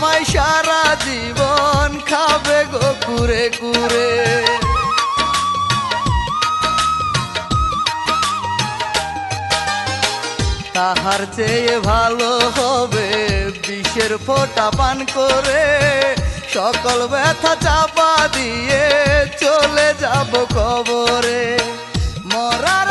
আমায় সারা জীবন খাবে গো কুরে কুরে। তাহার চেয়ে ভালো হবে বিষের ফোটা পান করে। সকল ব্যথা চাপা দিয়ে চলে যাব কবরে। মরার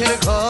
সুখের ঘর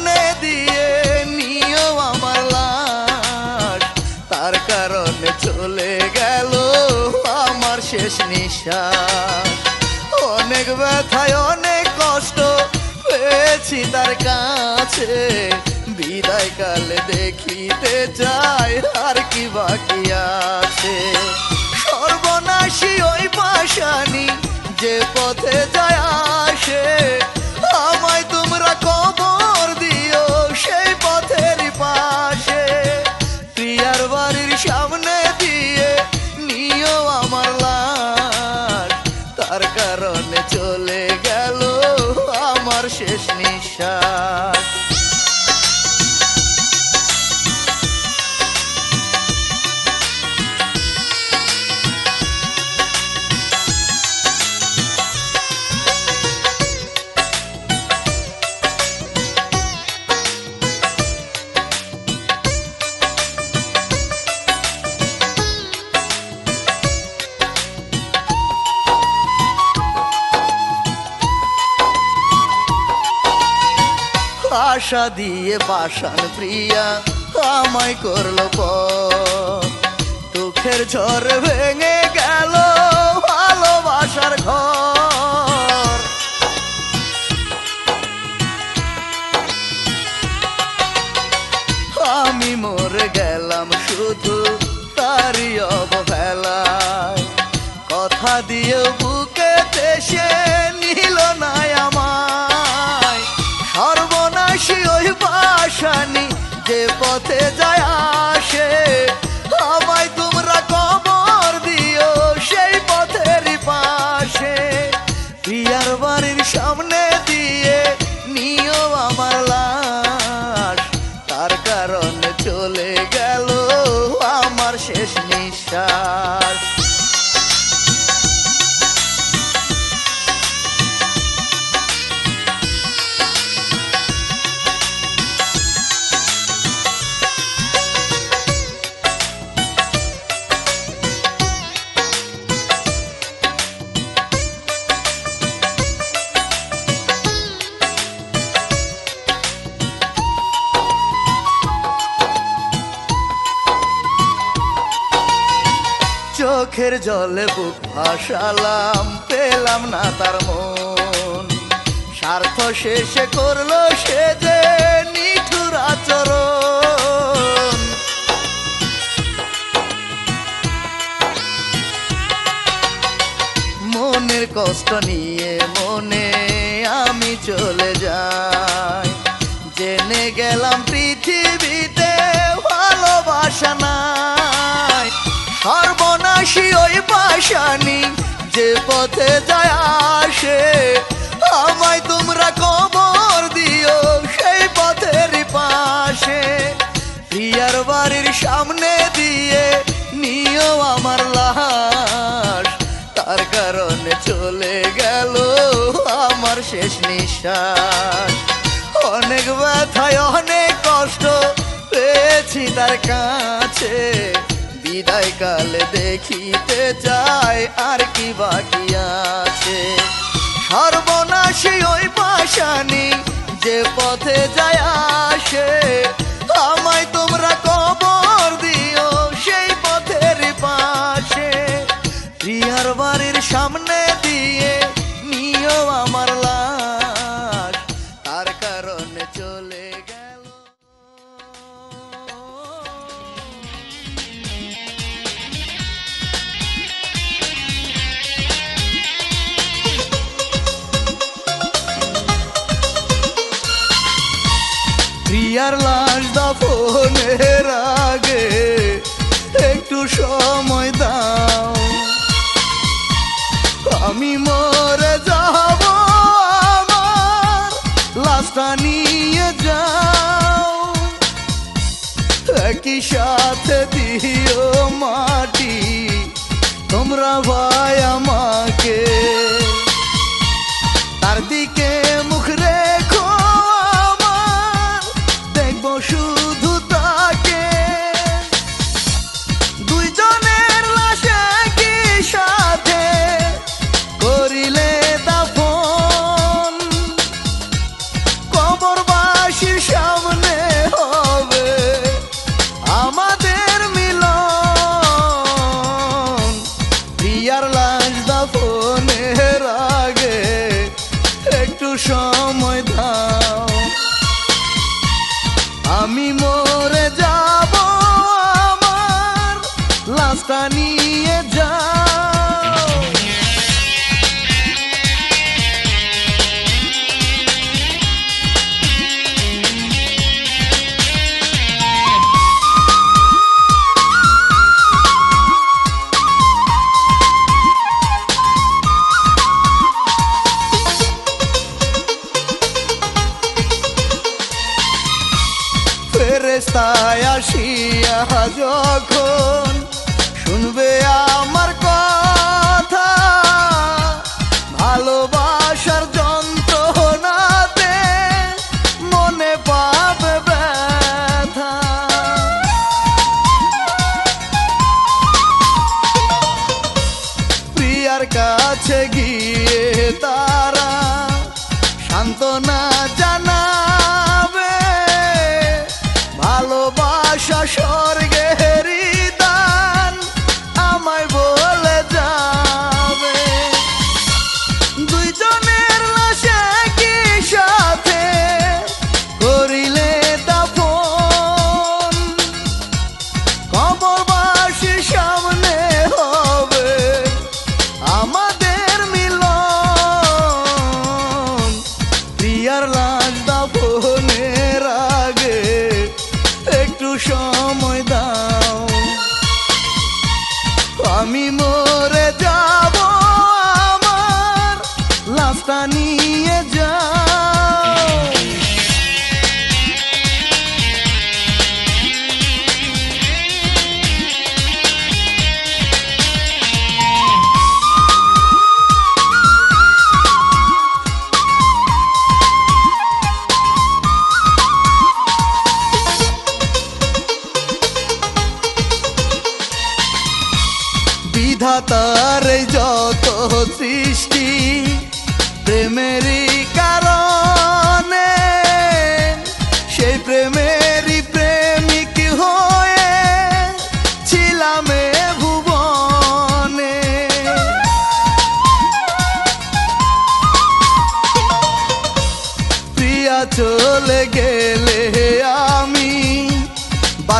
মনে দিয়ে নিও আমার লাশ। তার কারণে চলে গেল আমার শেষ নিঃশ্বাস। অনেক ব্যথায়, অনেক কষ্ট পেয়েছি তার কাছে। বিদায় কালে দেখিতে চাই আর কি বাকি আছে। সর্বনাশী ওই পাশানি যে পথে যায় আসে। আমায় তোমরা সামনে দিয়ে নিও আমার লাশ। তার কারণে চলে গেল আমার শেষ নিঃশ্বাস। আশা দিয়ে বাসান প্রিয়া আমায় করল পর দুঃখের ঝড় ভেঙে পথে যায় আসে। আমায় তোমরা কবর দিও সেই পথের পাশে। প্রিয়ার বাড়ির সামনে দিয়ে নিও আমার লাশ। তার কারণ চলে গেল আমার শেষ নিঃশ্বাস। চোখের জলে বুক ভাসালাম, পেলাম না তার মন। স্বার্থ শেষে করল সে যে নিঠুর আচরণ। মনের কষ্ট নিয়ে মনে আমি চলে যাই। জেনে গেলাম পৃথিবীতে ভালোবাসা নাই। সর্বনাশী ওই পাশানি যে পথে যায় আসে। আমায় তোমরা কবর দিও সেই পথের পাশে। প্রিয়ার বাড়ির সামনে দিয়ে নিও আমার লাশ। তার কারণে চলে গেল আমার শেষ নিঃশ্বাস। অনেক ব্যথায়, অনেক কষ্ট পেয়েছি তার কাছে। বিদায় কালে দেখিতে চাই, আর কি বাকি আছে? সর্বনাশী ওই পাশানি যে পথে যায় আসে, আমায় তোমরা কবর দিও সেই পথের পাশে। প্রিয়ার বাড়ির সামনে তোমরা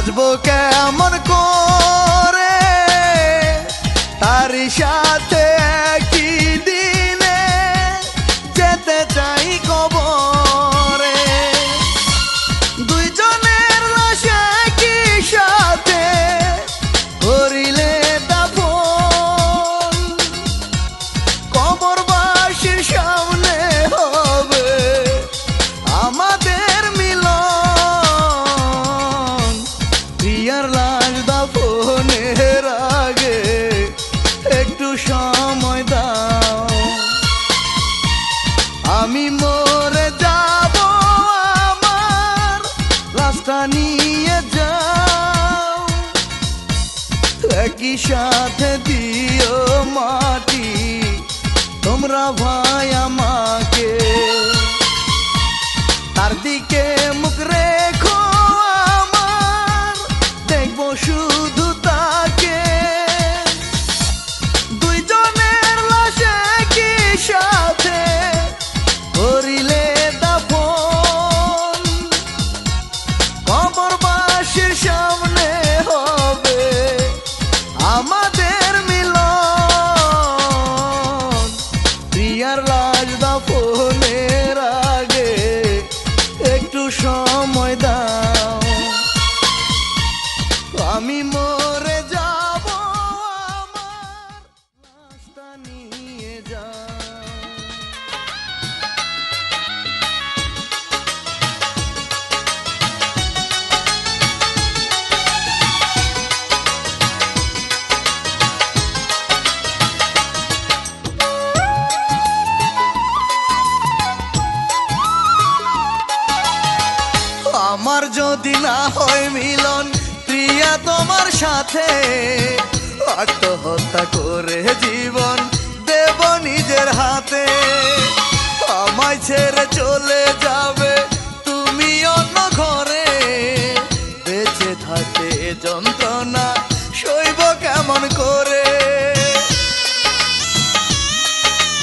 বাজবো কেমন করে? তার সাথে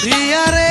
প্রিয়া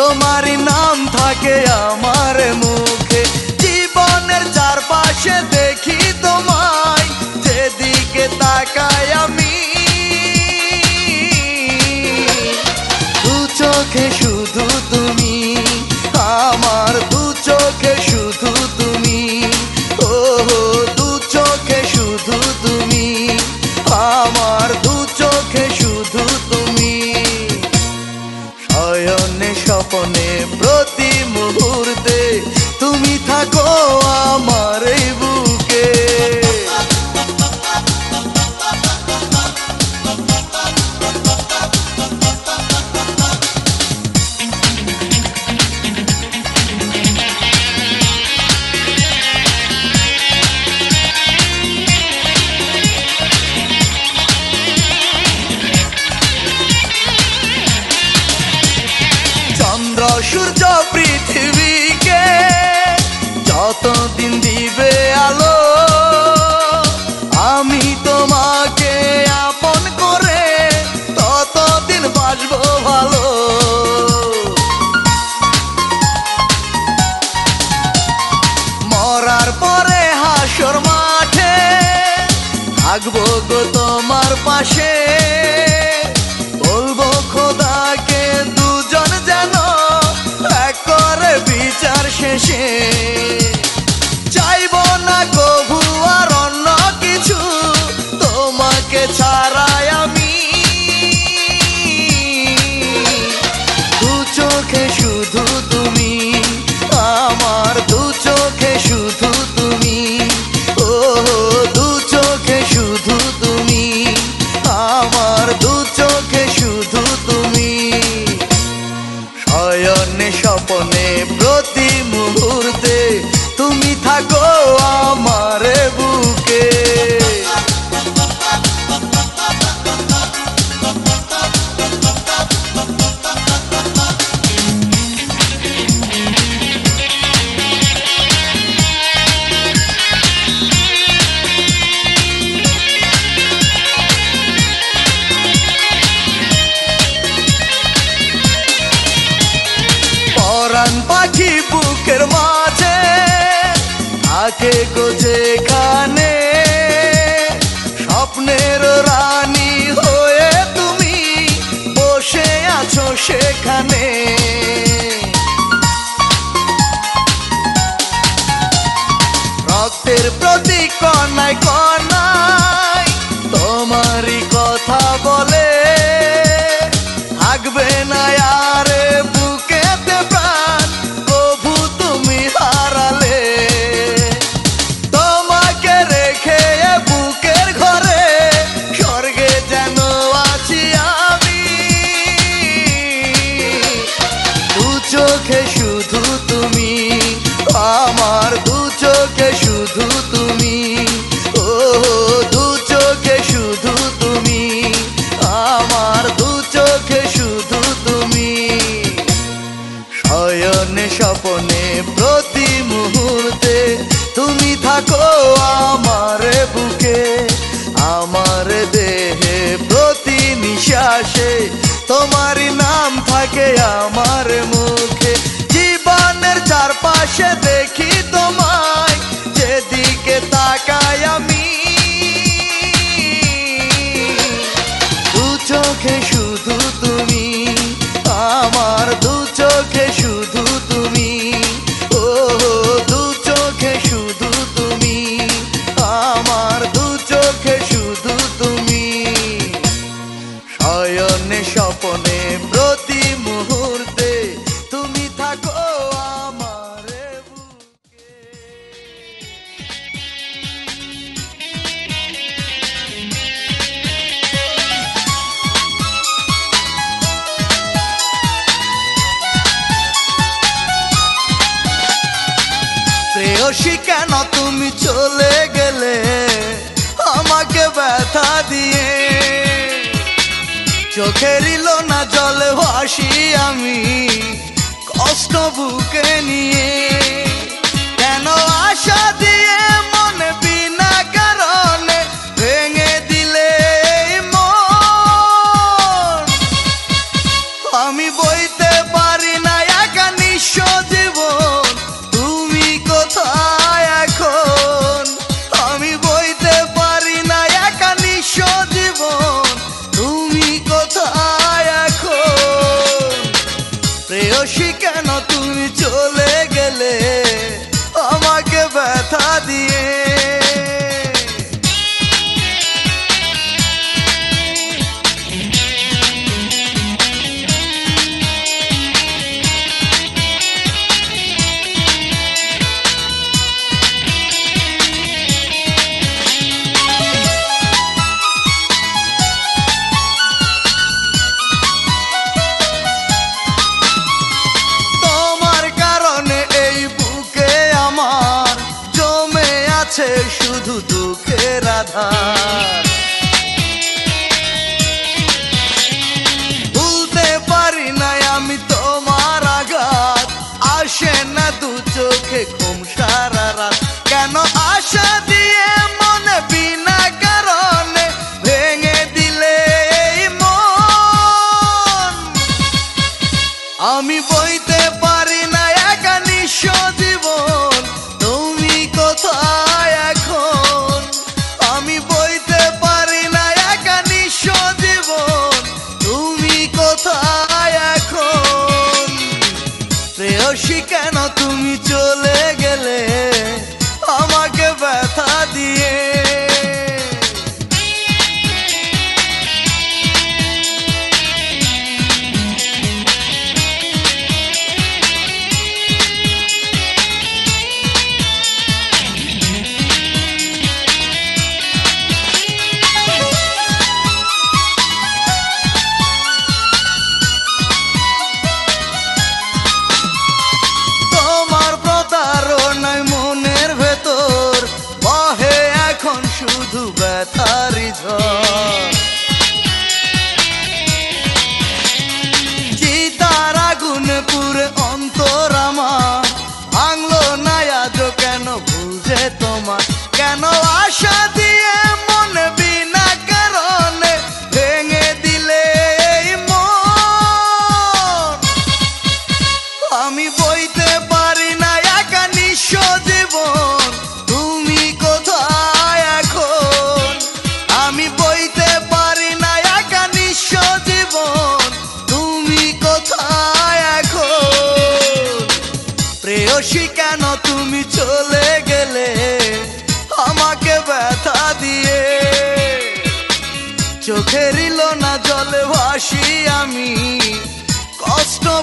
তোমার নাম থাকে আমার মুখে। জীবনের চারপাশে দেখি তোমায়। যেদিকে তাকায় আমি। দু চোখে শুধু তুমি, আমার দু চোখে আসে প্রাণ পাখি বুকের মাঝে, আগে গো যেখানে স্বপ্নের রানী হয়ে তুমি বসে আছো সেখানে। রক্তের প্রতি কনায় কনায় তোমারই কথা বলে, থাকবে না নাম থাকে আমার মুখে জীবনের চারপাশে চলে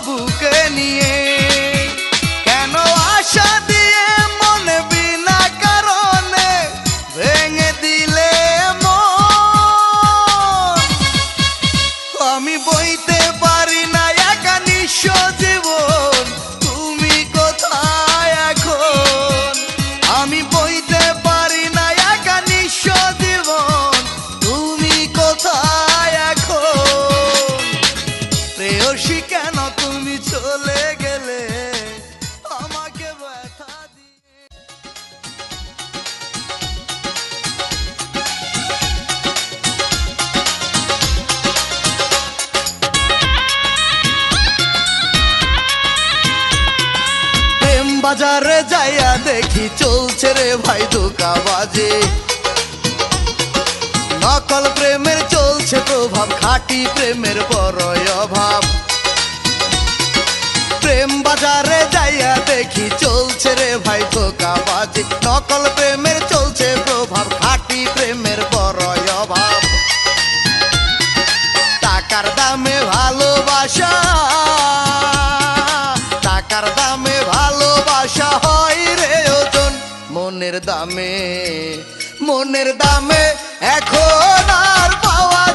বুকে নিয়ে দেখি চলছে রে ভাই দোকা বাজে নকল প্রেমের চলছে প্রভাব, খাটি প্রেমের বড় অভাব। প্রেম বাজারে যাইয়া দেখি চলছে রে ভাই ধোকা বাজে নকল প্রেমের চলছে দামে মনের দামে এখন আর পাওয়া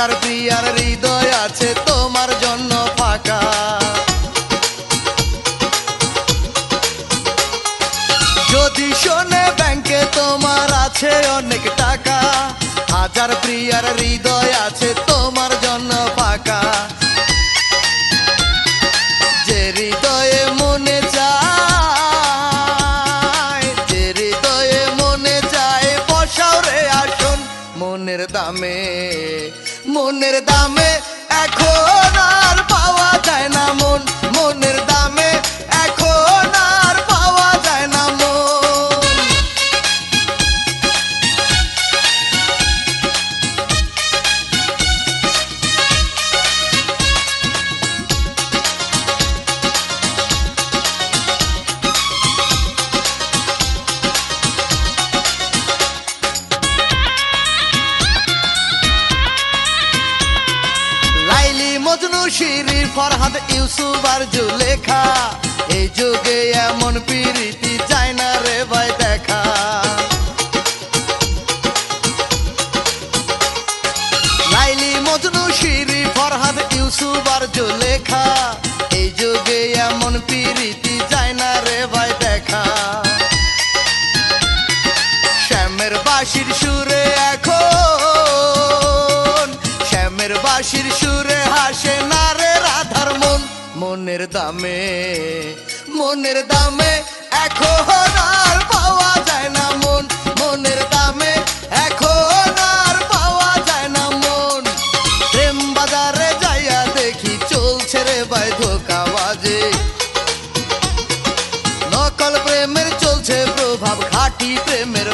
হাজার প্রিয়ার হৃদয় আছে তোমার জন্য ফাঁকা। যদি শোনে ব্যাংকে তোমার আছে অনেক টাকা, হাজার প্রিয়ার হৃদয় আছে তোমার জন্য ফাঁকা। সুরে এখন। শ্যামের সুরে হাসে রাধার মন। মনের দামে মনের দামে এখন আর পাওয়া যায় না মন। মনের দামে এখন আর পাওয়া যায় না মন। প্রেম বাজারে যাইয়া দেখি চলছে রে ভাই ধোকা বাজে নকল প্রেমের চলছে প্রভাব, খাঁটি প্রেমের